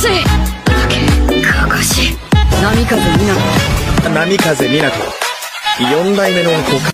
しかかし波風みなと波風みなと4代目の五